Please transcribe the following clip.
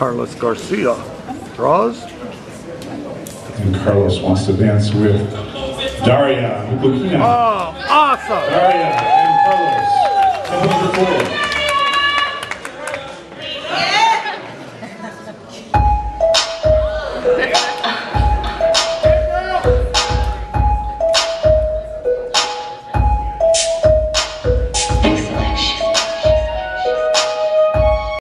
Carlos Garcia draws. And Carlos wants to dance with Daria Bukina. Oh, awesome! Daria